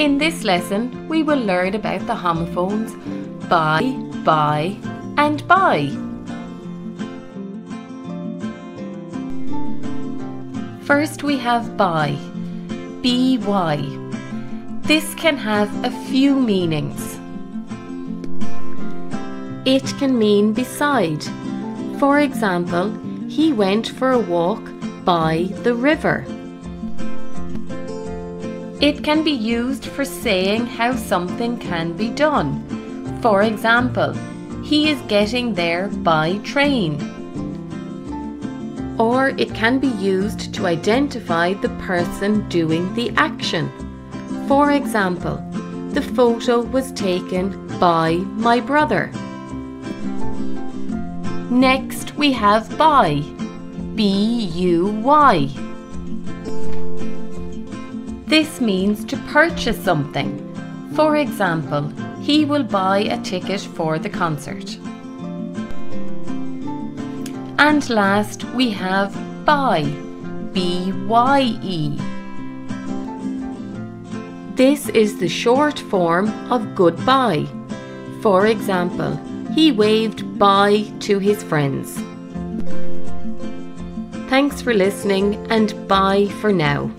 In this lesson, we will learn about the homophones by, buy, and bye. First, we have by, by. This can have a few meanings. It can mean beside. For example, he went for a walk by the river. It can be used for saying how something can be done. For example, he is getting there by train. Or it can be used to identify the person doing the action. For example, the photo was taken by my brother. Next we have buy. B-U-Y. This means to purchase something. For example, he will buy a ticket for the concert. And last we have bye. B-Y-E. This is the short form of goodbye. For example, he waved bye to his friends. Thanks for listening and bye for now.